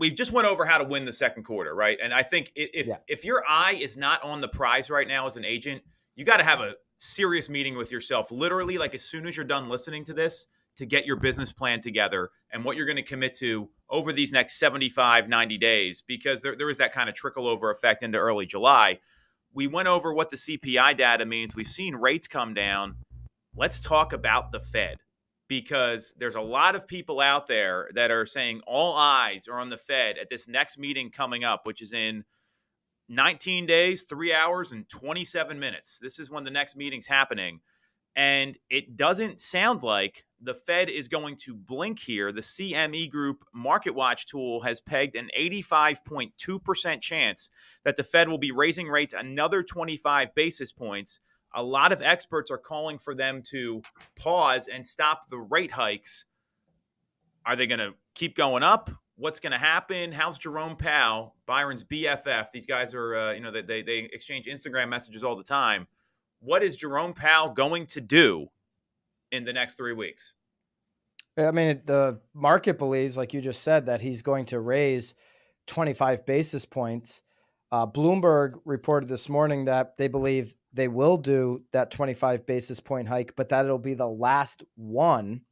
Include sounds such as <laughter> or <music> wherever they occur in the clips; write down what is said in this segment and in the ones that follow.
we've just went over how to win the second quarter, right? And I think if yeah. if your eye is not on the prize right now as an agent, you got to have a serious meeting with yourself, literally, like as soon as you're done listening to this, to get your business plan together and what you're going to commit to over these next 75, 90 days, because there, there is that kind of trickle over effect into early July. We went over what the CPI data means. We've seen rates come down. Let's talk about the Fed because there's a lot of people out there that are saying all eyes are on the Fed at this next meeting coming up, which is in 19 days, three hours, and 27 minutes. This is when the next meeting's happening. And it doesn't sound like the Fed is going to blink here. The CME Group Market Watch tool has pegged an 85.2% chance that the Fed will be raising rates another 25 basis points a lot of experts are calling for them to pause and stop the rate hikes. Are they going to keep going up? What's going to happen? How's Jerome Powell, Byron's BFF? These guys are, uh, you know, they, they exchange Instagram messages all the time. What is Jerome Powell going to do in the next three weeks? I mean, the market believes, like you just said, that he's going to raise 25 basis points. Uh, Bloomberg reported this morning that they believe they will do that 25 basis point hike, but that it'll be the last one.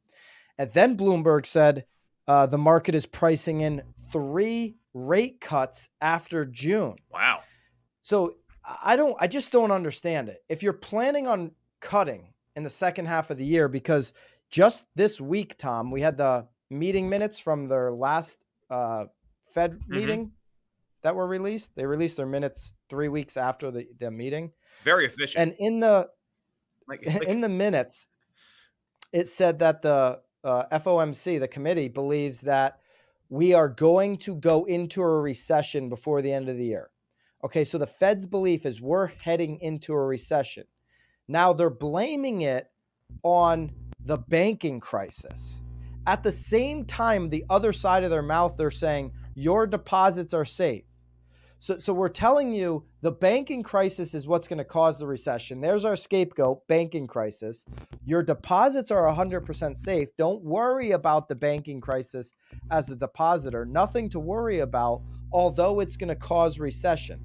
And then Bloomberg said uh, the market is pricing in three rate cuts after June. Wow. So I don't, I just don't understand it. If you're planning on cutting in the second half of the year, because just this week, Tom, we had the meeting minutes from their last uh, Fed mm-hmm. meeting that were released. They released their minutes three weeks after the, the meeting. Very efficient. And in the like, <laughs> like, in the minutes, it said that the uh, FOMC, the committee, believes that we are going to go into a recession before the end of the year. Okay, so the Fed's belief is we're heading into a recession. Now they're blaming it on the banking crisis. At the same time, the other side of their mouth, they're saying your deposits are safe. So, so we're telling you the banking crisis is what's going to cause the recession. There's our scapegoat, banking crisis. Your deposits are 100% safe. Don't worry about the banking crisis as a depositor. Nothing to worry about, although it's going to cause recession.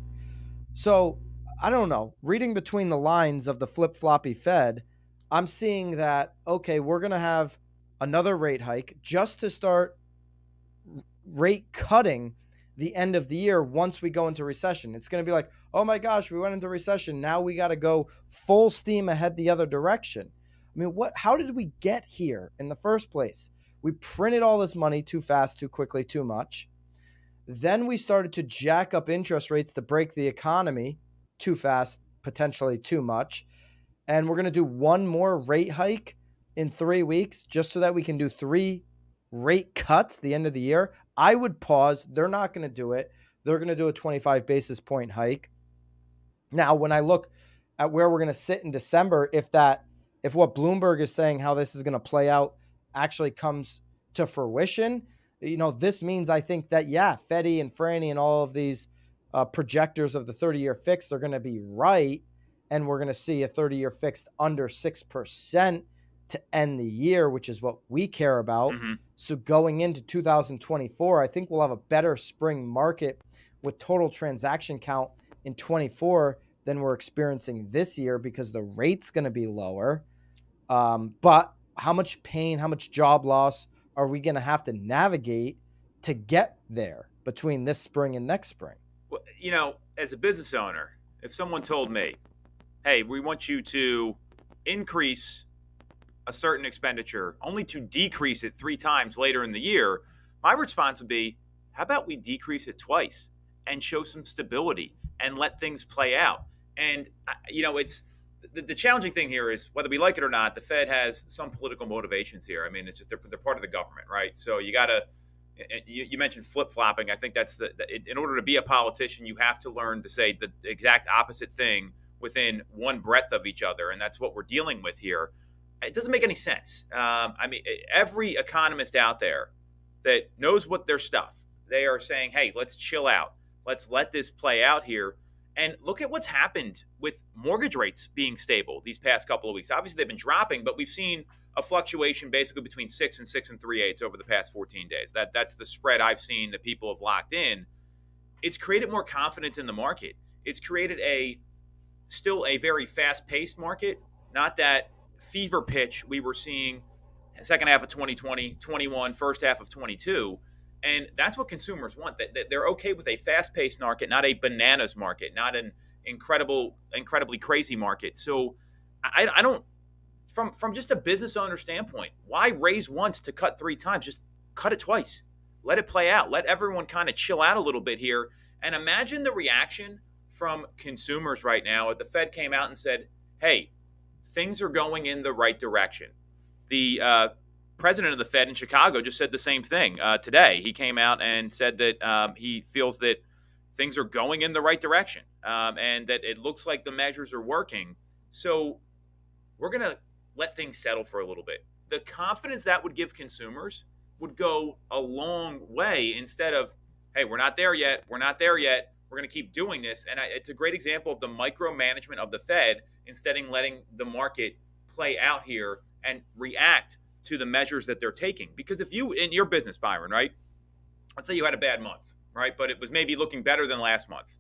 So, I don't know. Reading between the lines of the flip floppy Fed, I'm seeing that, okay, we're going to have another rate hike just to start rate cutting the end of the year once we go into recession. It's going to be like, oh my gosh, we went into recession. Now we got to go full steam ahead the other direction. I mean, what? How did we get here in the first place? We printed all this money too fast, too quickly, too much. Then we started to jack up interest rates to break the economy too fast, potentially too much. And we're going to do one more rate hike in three weeks just so that we can do three rate cuts the end of the year. I would pause. They're not going to do it. They're going to do a 25 basis point hike. Now, when I look at where we're going to sit in December, if that, if what Bloomberg is saying, how this is going to play out, actually comes to fruition, you know, this means I think that, yeah, Freddie and Fannie and all of these uh, projectors of the 30 year fixed are going to be right. And we're going to see a 30 year fixed under 6% to end the year, which is what we care about. Mm-hmm. So going into 2024, I think we'll have a better spring market with total transaction count in 24 than we're experiencing this year because the rate's going to be lower. Um, but how much pain, how much job loss are we going to have to navigate to get there between this spring and next spring? Well, you know, as a business owner, if someone told me, hey, we want you to increase a certain expenditure only to decrease it three times later in the year, my response would be how about we decrease it twice and show some stability and let things play out? And, you know, it's the, the, challenging thing here is whether we like it or not, the Fed has some political motivations here. I mean, it's just they're, they're part of the government, right? So you got to. You, you, mentioned flip flopping. I think that's the, the, in order to be a politician, you have to learn to say the exact opposite thing within one breadth of each other, and that's what we're dealing with here it doesn't make any sense. Um, I mean, every economist out there that knows what their stuff, they are saying, hey, let's chill out. Let's let this play out here. And look at what's happened with mortgage rates being stable these past couple of weeks. Obviously, they've been dropping, but we've seen a fluctuation basically between six and six and three eighths over the past 14 days. That that's the spread I've seen that people have locked in. It's created more confidence in the market. It's created a still a very fast-paced market, not that fever pitch we were seeing second half of 2020, 21, first half of 22. And that's what consumers want. That they're okay with a fast-paced market, not a bananas market, not an incredible, incredibly crazy market. So I, I don't from from just a business owner standpoint, why raise once to cut three times? Just cut it twice. Let it play out. Let everyone kind of chill out a little bit here. And imagine the reaction from consumers right now if the Fed came out and said, "Hey, things are going in the right direction." The uh, president of the Fed in Chicago just said the same thing uh, today. He came out and said that um, he feels that things are going in the right direction um, and that it looks like the measures are working. So we're going to let things settle for a little bit. The confidence that would give consumers would go a long way instead of, hey, we're not there yet. We're not there yet. We're going to keep doing this. And I, it's a great example of the micromanagement of the Fed instead of letting the market play out here and react to the measures that they're taking. Because if you, in your business, Byron, right? Let's say you had a bad month, right? But it was maybe looking better than last month.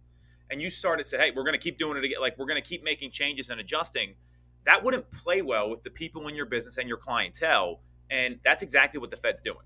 And you started to say, hey, we're going to keep doing it again. Like, we're going to keep making changes and adjusting that wouldn't play well with the people in your business and your clientele. And that's exactly what the Fed's doing.